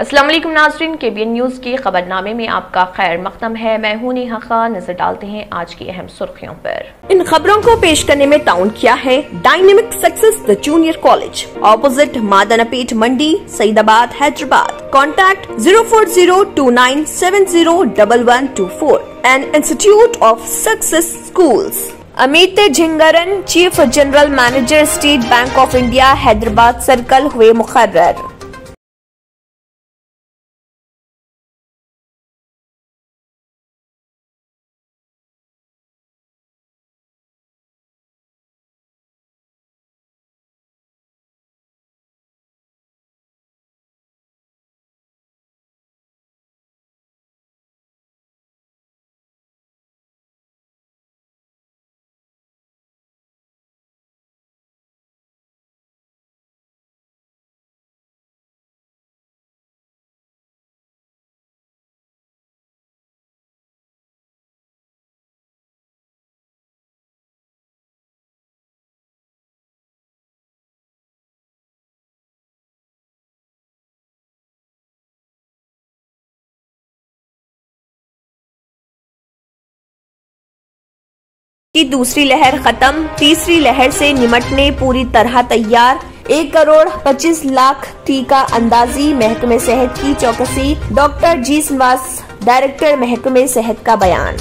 अस्सलाम वालेकुम नाजरीन के बी एन न्यूज़ के खबरनामे में आपका खैर मकदम है। मैं हूँ नेहा खान। नज़र डालते हैं आज की अहम सुर्खियों पर। इन खबरों को पेश करने में ताउन किया है dynamic success the junior college opposite Madannapet Mandi Saidabad Hyderabad. Contact zero four zero two nine seven zero double one two four and institute of success schools Amit Jhingran chief general manager state bank of India Hyderabad circle हुए मुकर्र की दूसरी लहर खत्म, तीसरी लहर से निमटने पूरी तरह तैयार। एक करोड़ पच्चीस लाख टीका अंदाजी महकमे सेहत की चौकसी। डॉक्टर जी श्रीनिवास डायरेक्टर महकमे सेहत का बयान।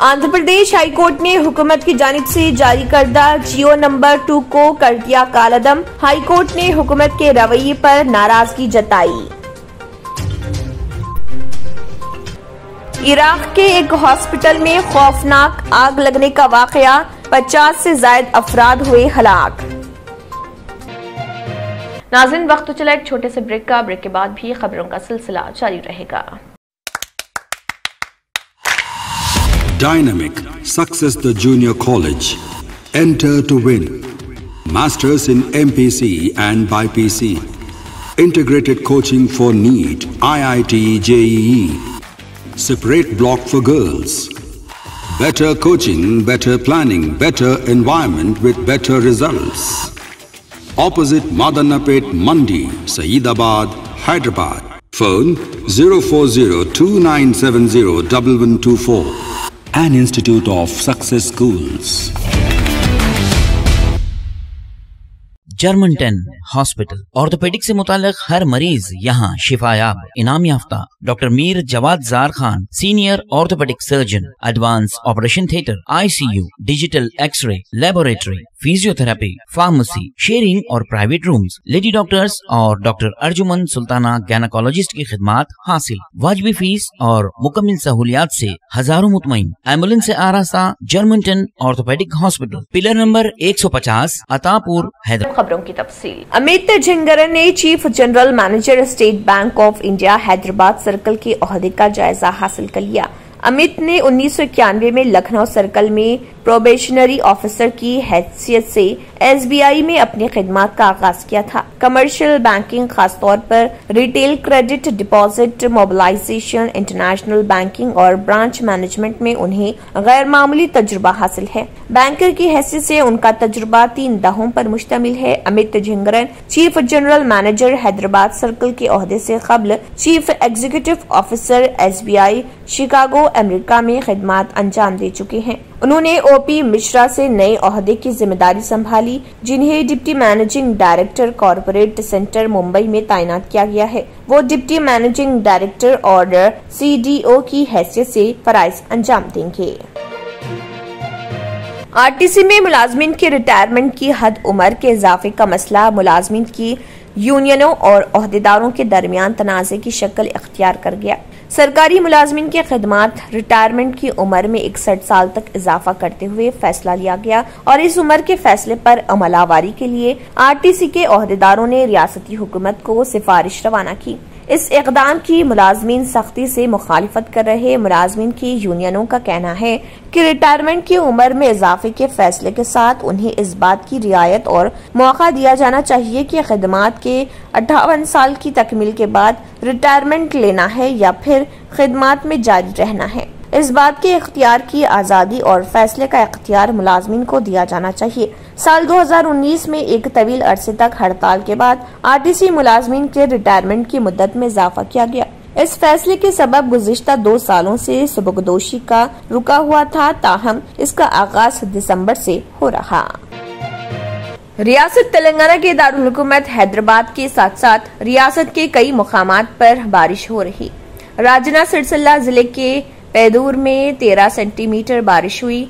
आंध्र प्रदेश हाईकोर्ट ने हुकूमत की जानब से जारी करदा जियो नंबर टू को कर दिया कालदम। हाईकोर्ट ने हुकूमत के रवैये पर नाराज़गी जताई। इराक के एक हॉस्पिटल में खौफनाक आग लगने का वाकया 50 से ज़्यादा अफराद हुए हलाक। नाजिन, वक्त तो चला एक छोटे से ब्रेक का। ब्रेक के बाद भी खबरों का सिलसिला जारी रहेगा। Dynamic success the junior college enter to win masters in M P C and P C integrated coaching for NEET I I T JEE Separate block for girls. Better coaching, better planning, better environment with better results. Opposite Madanapet Mandi, Saeedabad, Hyderabad. Phone 04029701124. An Institute of Success Schools. German ten hospital orthopaedic से मुतालिक हर मरीज़ यहाँ शिफायाब, इनाम याफ्ता। Doctor Mir Jawad Zar Khan senior orthopaedic surgeon advance operation theatre ICU digital x-ray laboratory physiotherapy pharmacy sharing और private rooms lady doctors और डॉक्टर अर्जुमन सुल्ताना गैनाकोलॉजिस्ट की खिदमत हासिल। वाजबी फ़ीस और मुकम्मल सहूलियात से हज़ारों मुतमिन एंबुलेंस से आरास्ता German ten orthopaedic hospital pillar number 150 Attapur Hyderabad खबरों की तफसील। अमित झिंगरन ने chief general manager state bank of India Hyderabad circle के अहदे का जायजा हासिल कर लिया। अमित ने उन्नीस सौ इक्यानवे में लखनऊ सर्कल में प्रोबेशनरी ऑफिसर की हैसियत से एसबीआई में अपनी खिदमत का आगाज़ किया था। कमर्शियल बैंकिंग खासतौर पर retail credit deposit mobilisation international banking और ब्रांच मैनेजमेंट में उन्हें गैर मामूली तजुर्बा हासिल है। बैंकर की हैसियत से उनका तजुर्बा तीन दहों पर मुश्तमिल है। Amit Jhingran chief general manager Hyderabad circle के अहदे से कबल chief executive officer SBI Chicago America में खिदमत अंजाम दे चुके हैं। उन्होंने ओपी मिश्रा से नए अहदे की ज़िम्मेदारी संभाली, जिन्हें deputy managing director corporate centre Mumbai में तैनात किया गया है। वो डिप्टी मैनेजिंग डायरेक्टर और सीडीओ की हैसियत से फराइज अंजाम देंगे। आरटीसी में मुलाजमिन के रिटायरमेंट की हद उम्र के इजाफे का मसला मुलाजमिन की यूनियनों और अहदेदारों के दरमियान तनाज़े की शक्ल इख्तियार कर गया। सरकारी मुलाजमन के खदमात रिटायरमेंट की उम्र में इकसठ साल तक इजाफा करते हुए फैसला लिया गया और इस उम्र के फैसले पर अमलावारी के लिए आर टी सी के अहदेदारों ने रियासती हुकूमत को सिफारिश रवाना की। इस इकदाम की मुलाजमीन सख्ती से मुखालफत कर रहे मुलाजमीन की यूनियनों का कहना है कि रिटायरमेंट की उम्र में इजाफे के फैसले के साथ उन्हें इस बात की रियायत और मौका दिया जाना चाहिए कि खदमात के अठावन साल की तकमील के बाद रिटायरमेंट लेना है या फिर खदमात में जारी रहना है। इस बात के इख्तियार की आज़ादी और फैसले का इख्तियार मुलाजमीन को दिया जाना चाहिए। साल 2019 में एक तवील अरसे तक हड़ताल के बाद आरटीसी मुलाजमीन के रिटायरमेंट की मुद्दत में इजाफा किया गया। इस फैसले के सबब गुजश्ता दो सालों से सुबकदोशी का रुका हुआ था, ताहम इसका आगाज़ दिसंबर से हो रहा। रियासत तेलंगाना के दारुलकूमत हैदराबाद के साथ साथ रियासत के कई मुकाम पर बारिश हो रही। राजना सिरसल्ला ज़िले के पैदूर में 13 सेंटीमीटर बारिश हुई।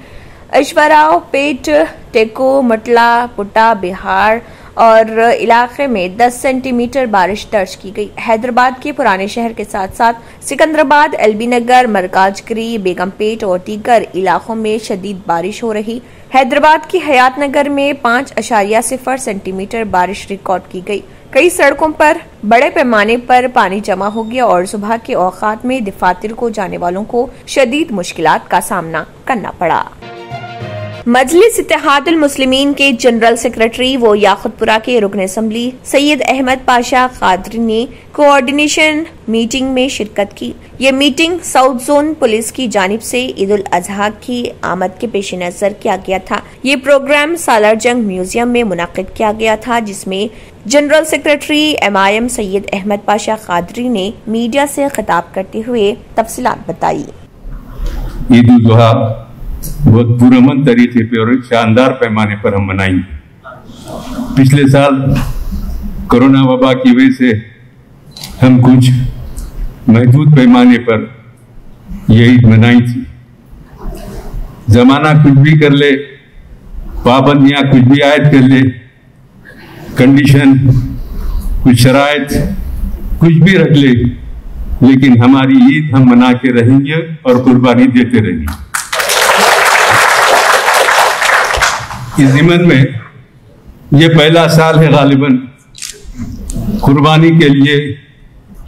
ऐश्वराव पेट, टेको, मटला, पुटा, बिहार और इलाके में 10 सेंटीमीटर बारिश दर्ज की गई। हैदराबाद के पुराने शहर के साथ साथ सिकंदराबाद, एलबी नगर, मरकाजगरी, बेगमपेट और दीगर इलाकों में शदीद बारिश हो रही। हैदराबाद की हयात नगर में पाँच अशारिया सिफर सेंटीमीटर बारिश रिकॉर्ड की गई। कई सड़कों पर बड़े पैमाने पर पानी जमा हो गया और सुबह के औकात में दिफातर को जाने वालों को शदीद मुश्किल का सामना करना पड़ा। मजलिस इतिहादुल मुस्लिमीन के जनरल सेक्रेटरी व याखुतपुरा के रुकन असम्बली सैयद अहमद पाशा खादरी ने कोऑर्डिनेशन मीटिंग में शिरकत की। ये मीटिंग साउथ जोन पुलिस की जानब से ईद उल अजहा की आमद के पेश नज़र किया गया था। ये प्रोग्राम सालार जंग म्यूज़ियम में मुनद किया गया था, जिसमें general secretary M I M Syed Ahmed Pasha Quadri ने मीडिया से खिताब करते हुए तफसीत बताई। ईद उल बहुत पुरमन तरीके पे और शानदार पैमाने पर हम मनाएँगे पिछले साल कोरोना वबा की वजह से हम कुछ महदूद पैमाने पर ये ईद मनाई थी। जमाना कुछ भी कर ले, पाबंदियाँ कुछ भी आयद कर ले, कंडीशन, कुछ शराय कुछ भी रख ले, लेकिन हमारी ईद हम मना के रहेंगे और कुर्बानी देते रहेंगे। इस जिमन में ये पहला साल है गालिबन। कुर्बानी के लिए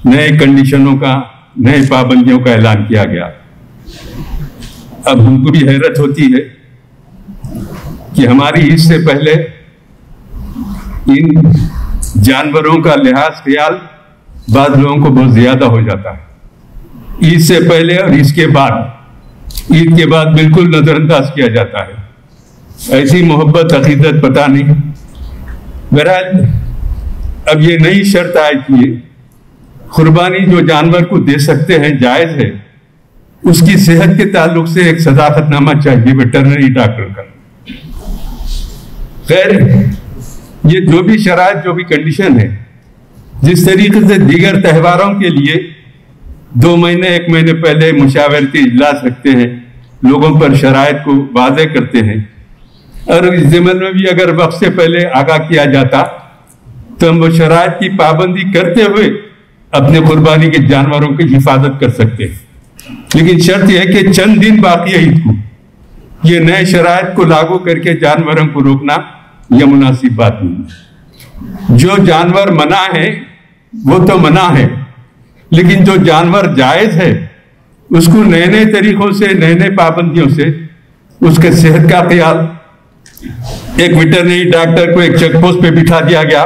नए कंडीशनों का, नए पाबंदियों का ऐलान किया गया। अब हमको भी हैरत होती है कि हमारी ईद से पहले इन जानवरों का लिहाज ख्याल बाद लोगों को बहुत ज़्यादा हो जाता है। ईद से पहले और इसके बाद ईद के बाद बिल्कुल नजरअंदाज किया जाता है। ऐसी मोहब्बत, अकीदत पता नहीं। बहरहाल, अब ये नई शर्त आई थी कुर्बानी जो जानवर को दे सकते हैं, जायज़ है, उसकी सेहत के ताल्लुक से एक सदाकतनामा चाहिए, वेटरनरी डॉक्टर का। खैर, ये जो भी शराय जो भी कंडीशन है, जिस तरीके से दीगर त्योहारों के लिए दो महीने, एक महीने पहले मुशावरती इजलास रखते हैं, लोगों पर शराय को वाजे करते हैं और इस जमन में भी अगर वक्त से पहले आगा किया जाता तो हम शराय की पाबंदी करते हुए अपने कुर्बानी के जानवरों की हिफाजत कर सकते हैं। लेकिन शर्त यह कि चंद दिन बाकी है ईद को। ये नए शराय को लागू करके जानवरों को रोकना यह मुनासिब बात नहीं जो जानवर मना है, वो तो मना है। लेकिन जो जानवर जायज़ है, उसको नए नए तरीकों से नए नए पाबंदियों से, उसके सेहत का ख्याल एक वेटरनरी डॉक्टर को एक चेकपोस्ट पे बिठा दिया गया।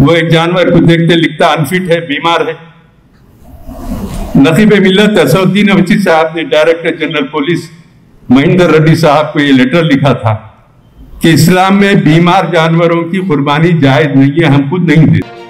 वो एक जानवर को देखते लिखता, अनफिट है, बीमार है। नसीबे मिलत असउद्दीन अवची साहब ने director general police Mahender Reddy साहब को ये लेटर लिखा था कि इस्लाम में बीमार जानवरों की कुर्बानी जायज़ नहीं है, हम खुद नहीं देते।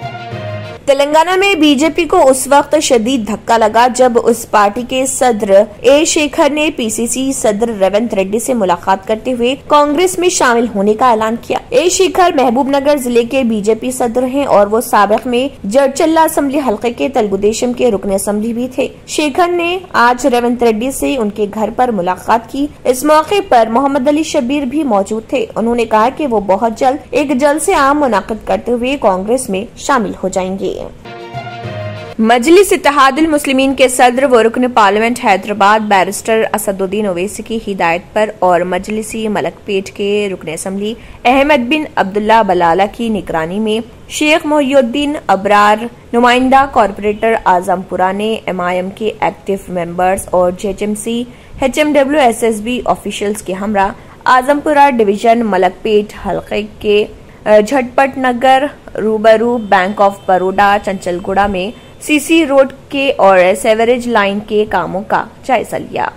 तेलंगाना में बीजेपी को उस वक्त शदीद धक्का लगा जब उस पार्टी के सदर ए शेखर ने पीसीसी सदर रेवंत रेड्डी से मुलाकात करते हुए कांग्रेस में शामिल होने का ऐलान किया। ए शेखर महबूब नगर ज़िले के बीजेपी सदर हैं और वो सबक में जड़चल्ला असम्बली हल्के के तेलुगुदेशम के रुकन असम्बली भी थे। शेखर ने आज रेवंत रेड्डी से उनके घर पर मुलाकात की। इस मौके पर मोहम्मद अली शबीर भी मौजूद थे। उन्होंने कहा कि वो बहुत जल्द एक जलसे आम मुनाकद करते हुए कांग्रेस में शामिल हो जाएँगे। मजलिस इतिहादुल मुस्लिमीन के सदर व रुकन पार्लियामेंट हैदराबाद बैरिस्टर असदुद्दीन ओवैसी की हिदायत पर और मजलिसी मलकपेट के रुकन असम्बली अहमद बिन अब्दुल्ला बलाला की निगरानी में शेख मोहुद्दीन अबरार, नुमाइंदा कॉरपोरेटर आजमपुरा ने एमआईएम के एक्टिव मेंबर्स और जेएचएमसी, एचएमडब्ल्यू एसएसबी ऑफिशियल्स के हमरा आजमपुरा डिवीज़न मलकपेट हल्के के झटपट नगर रूबरू बैंक ऑफ़ बड़ोडा चंचलगुड़ा में सीसी रोड के और सेवरेज लाइन के कामों का जायजा लिया।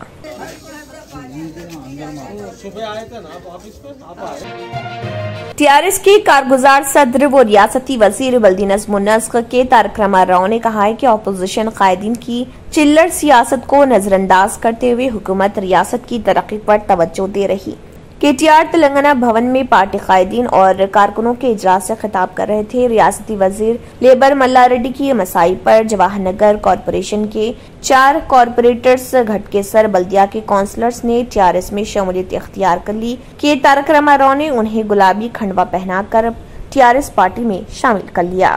टीआरएस के कारगुजार सदर व रियासती वज़ीर बल्दी नजम नस्क के तारक रमा राव ने कहा है कि अपोजिशन कायदीन की चिल्लर सियासत को नजरअंदाज करते हुए हुकूमत रियासत की तरक्की पर तवज्जो दे रही। केटीआर तेलंगाना भवन में पार्टी कायदीन और कारकुनों के इजलास से खिताब कर रहे थे। रियासती वज़ीर लेबर मल्ला रेड्डी की मसाई पर जवाहर नगर कॉरपोरेशन के चार कॉरपोरेटर्स घटके सर, बल्दिया के काउंसलर्स ने टी आर एस में शमूलियत इख्तियार कर ली। के तारक रमा राव ने उन्हें गुलाबी खंडवा पहनाकर एस पार्टी में शामिल कर लिया।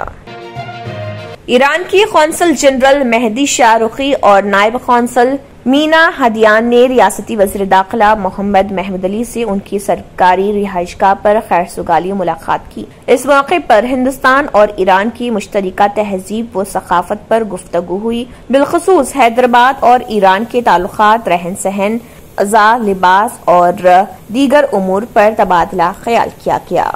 ईरान की कौंसल जनरल मेहदी शाहरुखी और नायब कौंसल मीना हदियान ने रियासती वज़ीर दाखिला मोहम्मद महमूद अली से उनकी सरकारी रिहाइशगाह पर खैर सुगाली मुलाकात की। इस मौके पर हिंदुस्तान और ईरान की मुश्तरका तहजीब व सकाफत पर गुफ्तगु हुई। बिलखसूस हैदराबाद और ईरान के ताल्लुक रहन सहन, अजा, लिबास और दीगर उमूर पर तबादला ख्याल किया गया।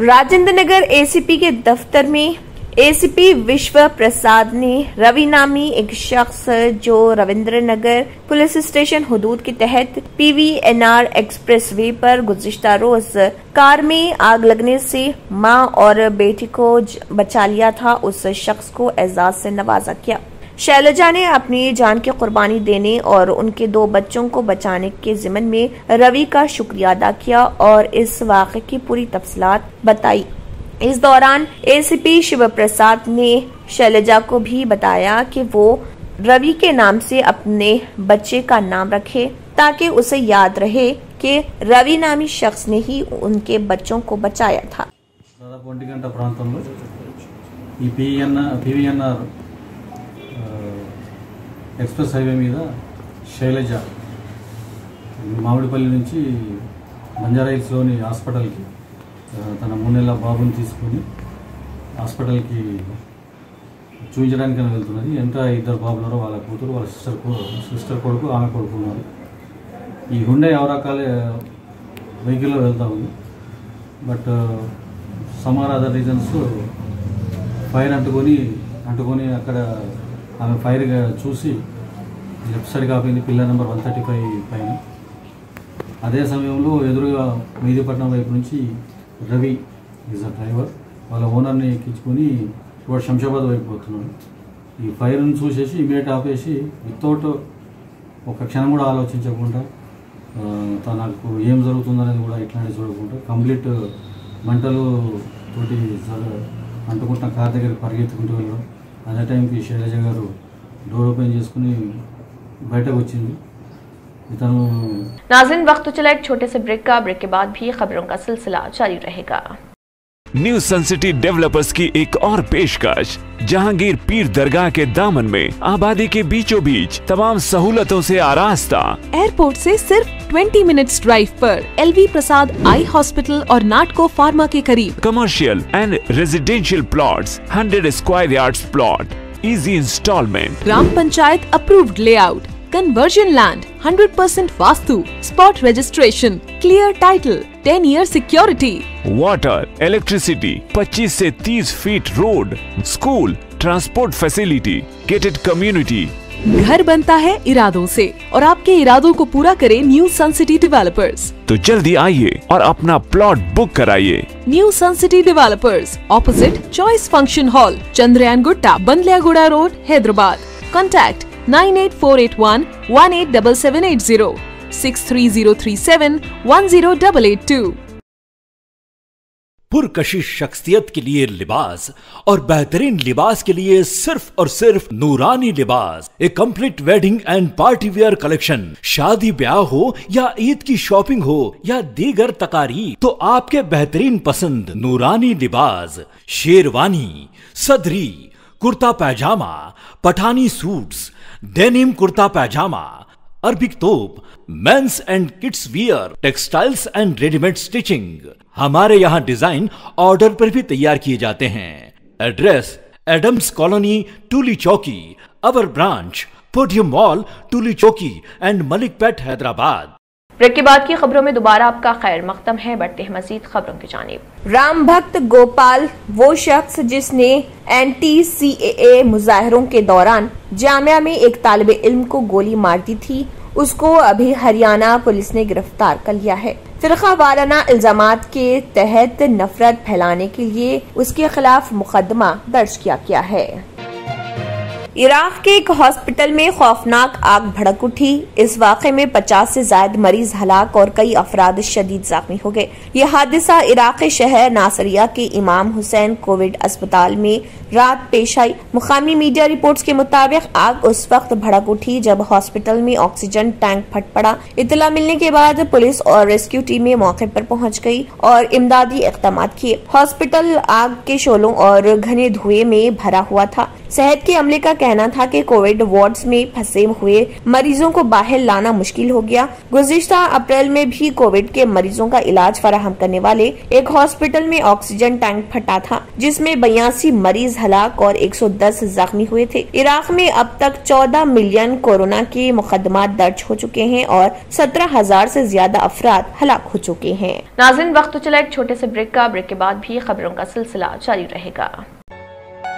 राजेंद्र नगर एसीपी के दफ्तर में एसीपी विश्व प्रसाद ने रवि नामी एक शख्स, जो रविंद्र नगर पुलिस स्टेशन हदूद के तहत पीवीएनआर एक्सप्रेस वे पर गुजश्ता रोज कार में आग लगने से माँ और बेटी को बचा लिया था। उस शख्स को एजाज से नवाजा किया। शैलजा ने अपनी जान की कुर्बानी देने और उनके दो बच्चों को बचाने के जिमन में रवि का शुक्रिया अदा किया और इस वाक़े की पूरी तफसलात बताई। इस दौरान एसीपी शिव प्रसाद ने शैलजा को भी बताया कि वो रवि के नाम से अपने बच्चे का नाम रखे ताकि उसे याद रहे कि रवि नामी शख्स ने ही उनके बच्चों को बचाया था దాదాపు ఒంటి గంట ప్రాంతంలో ఈ పిఎన్ఆర్ పివిఎన్ఆర్ ఎక్స్ప్రెస్ హైవే మీద శైలజ మామిడిపల్లి నుంచి బంజారా హిల్స్లోని హాస్పిటల్కి ఆ, తన మూడు నెలల బాబుని తీసుకొని హాస్పిటల్కి చూపించడానికి వెళ్తున్నది. ఎంత ఇద్దరు బాబున్నారో వాళ్ళ కూతురు వాళ్ళ సిస్టర్ సిస్టర్ కొడుకు ఆమె కొడుకు ఉన్నారు. ఈ హుండే ఎవరకాల వెహికల్లో వెళ్తా ఉంది. But some other reasons fire అంటుకొని అంటుకొని అక్కడ ఆమె ఫైర్ చూసి left side కాపోయింది pillar number one thirty five పైన. అదే సమయంలో ఎదురుగా మెహిదీపట్నం వైపు నుంచి రవి ఈజ్ అ డ్రైవర్ వాళ్ళ ఓనర్ని ఎక్కించుకొని ఇవాడు శంషాబాద్ వైపు పోతున్నాడు. ఈ ఫైర్ని చూసేసి ఇమీడియట్ ఆపేసి వితౌట్ ఒక క్షణం కూడా ఆలోచించకుండా తనకు ఏం జరుగుతుందనేది కూడా ఇట్లాంటివి చూడకుండా కంప్లీట్ మంటలు తోటి అంటుకుంటున్న కార్ దగ్గర పరిగెత్తుకుంటూ వెళ్ళడం. అదే టైంకి శైలజ గారు డోర్ ఓపెన్ చేసుకుని బయటకు వచ్చింది. नाजिन वक्त तो चला एक छोटे से ब्रेक का ब्रेक के बाद भी खबरों का सिलसिला जारी रहेगा। न्यू सन सिटी डेवलपर्स की एक और पेशकश जहांगीर पीर दरगाह के दामन में आबादी के बीचों बीच तमाम सहूलतों से आरास्ता। एयरपोर्ट से सिर्फ़ 20 मिनट्स ड्राइव पर एलवी प्रसाद आई हॉस्पिटल और नाटको फार्मा के करीब। Commercial and residential plots 100 square yards plot easy instalment gram panchayat approved layout conversion land, 100% Vastu, spot registration, clear title, 10 year security. Water, electricity, 25 से 30 feet road, school, transport facility, gated community. घर बनता है इरादों से और आपके इरादों को पूरा करे न्यू सन सिटी डेवलपर्स तो जल्दी आइए और अपना प्लॉट बुक कराइए new sun city developers opposite choice function hall Chandrayan Gutta Bandlaguda road Hyderabad contact 9848118770 63037 पुरकशिश शख्सियत के लिए लिबास और बेहतरीन लिबास के लिए सिर्फ़ और सिर्फ़ Noorani Libas a complete wedding and party wear collection शादी ब्याह हो या ईद की शॉपिंग हो या दीगर तकारी तो आपके बेहतरीन पसंद नूरानी लिबास शेरवानी सदरी kurta pyjama Pathani suits denim kurta pyjama Arabic thobe men's and kids wear textiles and readymade stitching हमारे यहाँ डिज़ाइन ऑर्डर पर भी तैयार किए जाते हैं। Address Adams colony Tolichowki our branch podium mall Tolichowki and Malakpet Hyderabad break के बाद की खबरों में दोबारा आपका खैर मकदम है, बढ़ते हैं मजीद खबरों की जानिब। राम भक्त गोपाल, वो शख्स जिसने एंटी सी ए मुजाहरों के दौरान जामिया में एक तालब इल्म को गोली मार दी थी, उसको अभी हरियाणा पुलिस ने गिरफ़्तार कर लिया है। फिरका वाराना इल्ज़ाम के तहत नफरत फैलाने के लिए उसके खिलाफ मुकदमा दर्ज किया गया है। इराक के एक हॉस्पिटल में खौफनाक आग भड़क उठी। इस वाक़े में 50 से ज़्यादा मरीज़ हलाक और कई अफराद शदीद जख्मी हो गए। ये हादसा इराक शहर नासरिया के इमाम हुसैन कोविड अस्पताल में रात पेश आई। मुकामी मीडिया रिपोर्ट्स के मुताबिक आग उस वक्त भड़क उठी जब हॉस्पिटल में ऑक्सीजन टैंक फट पड़ा। इतला मिलने के बाद पुलिस और रेस्क्यू टीमें मौके पर पहुँच गई और इमदादी इकदाम किए। हॉस्पिटल आग के शोलों और घने धुएँ में भरा हुआ था। सेहत के अमले का कहना था कि कोविड वार्ड में फंसे हुए मरीजों को बाहर लाना मुश्किल हो गया। गुजश्ता अप्रैल में भी कोविड के मरीजों का इलाज फराहम करने वाले एक हॉस्पिटल में ऑक्सीजन टैंक फटा था, जिसमें बयासी मरीज़ हलाक और 110 जख्मी हुए थे। इराक में अब तक 14 मिलियन कोरोना के मुकदमा दर्ज हो चुके हैं और सत्रह हज़ार ऐसी ज़्यादा अफराद हलाक हो चुके हैं। नाजिन वक्त चला एक छोटे से ब्रेक का। ब्रेक के बाद भी खबरों का सिलसिला जारी रहेगा।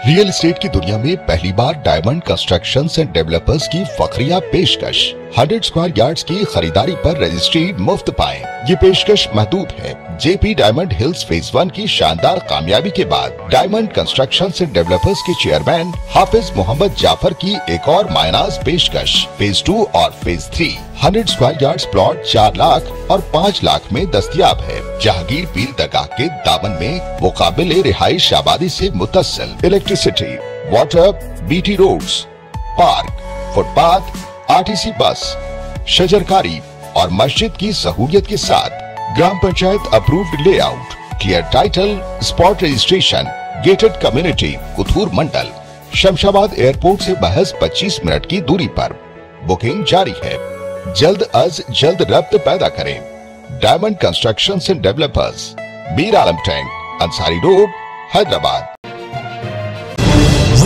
रियल एस्टेट की दुनिया में पहली बार डायमंड कंस्ट्रक्शंस एंड डेवलपर्स की फखरिया पेशकश। 100 स्क्वायर यार्ड्स की खरीदारी पर रजिस्ट्री मुफ़्त पाएँ। ये पेशकश महदूद है। JP diamond hills phase one की शानदार कामयाबी के बाद डायमंड कंस्ट्रक्शन एंड डेवलपर्स के चेयरमैन हाफिज मोहम्मद जाफ़र की एक और मायनाज पेशकश फ़ेज़ टू और phase three hundred square yard plot चार लाख और पाँच लाख में दस्तियाब है। जहांगीर पीर दरगाह के दामन में मुकाबिल रिहाइश आबादी से मुतसल electricity water BT roads park footpath RTC bus, शजरकारी और मस्जिद की सहूलियत के साथ ग्राम panchayat approved layout clear title spot registration gated community Kothur mandal Shamshabad airport से बहस 25 मिनट की दूरी पर। बुकिंग जारी है। जल्द अज जल्द रब्त पैदा करें। Diamond construction and developers Mir Alam tank Ansari road Hyderabad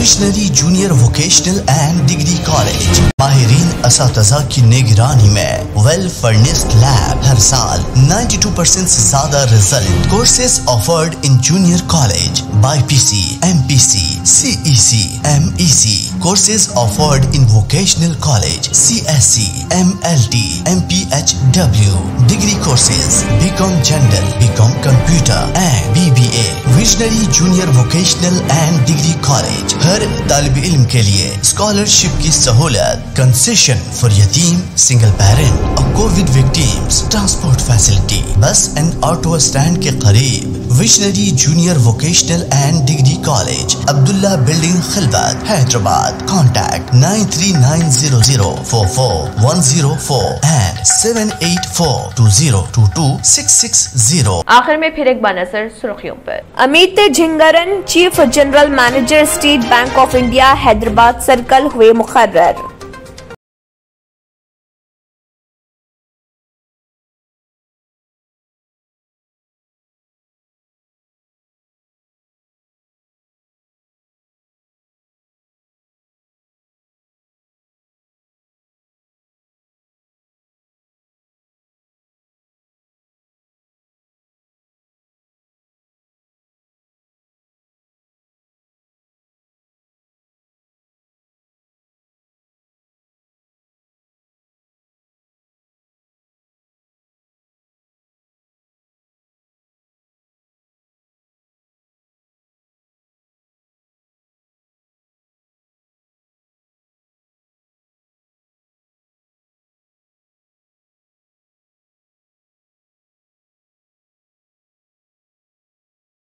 visionary junior vocational and degree college माहरीन इस की निगरानी में वेल फर्निश्ड लैब हर साल 92 परसेंट ऐसी ज़्यादा result courses offered in junior college Bi P C M P C C E C M E C courses offered in vocational college C S C M L T M P H W degree courses B com general B com computer and B B A visionary junior vocational and degree college हर तालब इल्म के लिए scholarship की सहूलत concession for यतीम single parent और COVID victims transport facility bus and auto stand के करीब visionary junior vocational and degree college Abdullah building Khilwat Hyderabad contact nine three nine zero zero four four one zero four and seven eight four two zero two two six six zero आखिर में फिर एक बार नज़र सुर्खियों पर। Amit Jhingran chief general manager state bank of India Hyderabad circle हुए मुकर्र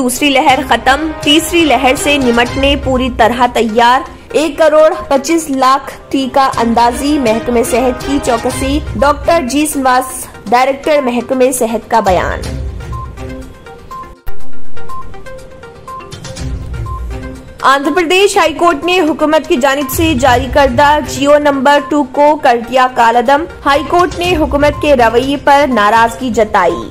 दूसरी लहर खत्म, तीसरी लहर से निमटने पूरी तरह तैयार। एक करोड़ पच्चीस लाख टीका अंदाजी महकमे सेहत की चौकसी। डॉक्टर जी श्रीनिवास डायरेक्टर महकमे सेहत का बयान। आंध्र प्रदेश हाईकोर्ट ने हुकूमत की जानब से जारी करदा जियो नंबर टू को कर दिया कालदम। हाईकोर्ट ने हुकूमत के रवैये पर नाराज़गी जताई।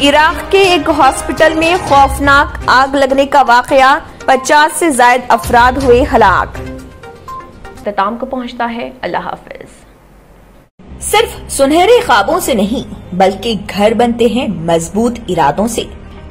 इराक के एक हॉस्पिटल में खौफनाक आग लगने का वाकया 50 से जायद अफराद हुए हलाक। इख्ताम को पहुँचता है अल्लाह हाफिज। सिर्फ़ सुनहरे ख्वाबों से नहीं बल्कि घर बनते हैं मज़बूत इरादों से।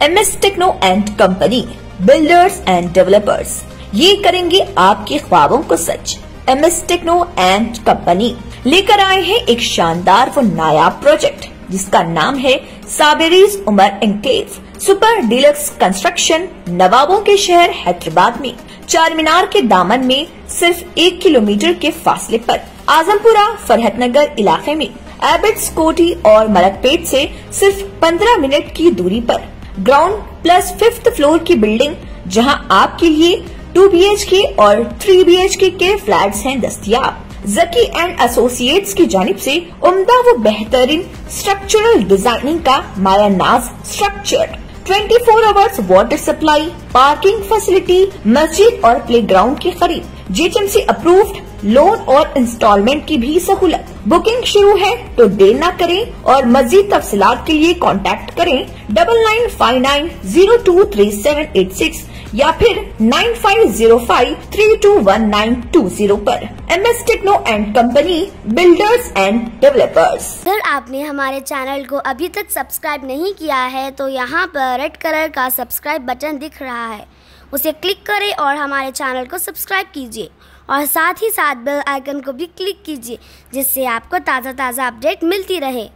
M S techno and company builders and developers ये करेंगे आपके ख्वाबों को सच। M S techno and company लेकर आए हैं एक शानदार व नायाब प्रोजेक्ट। जिसका नाम है साबेरीज Umar enclave super deluxe construction नवाबों के शहर हैदराबाद में। चार मीनार के दामन में सिर्फ़ एक किलोमीटर के फासले पर आजमपुरा फरहतनगर इलाके में। एबिट्स कोटी और मलकपेट से सिर्फ़ 15 मिनट की दूरी पर। ग्राउंड प्लस फिफ्थ फ्लोर की बिल्डिंग जहाँ आपके लिए टू बी के और थ्री बी के, के फ्लैट्स हैं दस्तियाब। जकी एंड एसोसिएट्स की जानिब से उम्दा व बेहतरीन स्ट्रक्चरल डिज़ाइनिंग का माया नाज structure 24 four hours water supply parking facility मस्जिद और प्लेग्राउंड की खरीद. जेएचएमसी अप्रूव्ड लोन और इंस्टॉलमेंट की भी सहूलत. बुकिंग शुरू है तो देर न करें और मजीद तफसीलात के लिए कांटेक्ट करें. Double nine five nine zero two three seven eight six या फिर nine five zero five three two one nine two zero पर। M S techno and company builders and developers अगर आपने हमारे चैनल को अभी तक सब्सक्राइब नहीं किया है तो यहाँ पर रेड कलर का सब्सक्राइब बटन दिख रहा है। उसे क्लिक करें और हमारे चैनल को सब्सक्राइब कीजिए। और साथ ही साथ बेल आइकन को भी क्लिक कीजिए, जिससे आपको ताज़ा ताज़ा अपडेट मिलती रहे।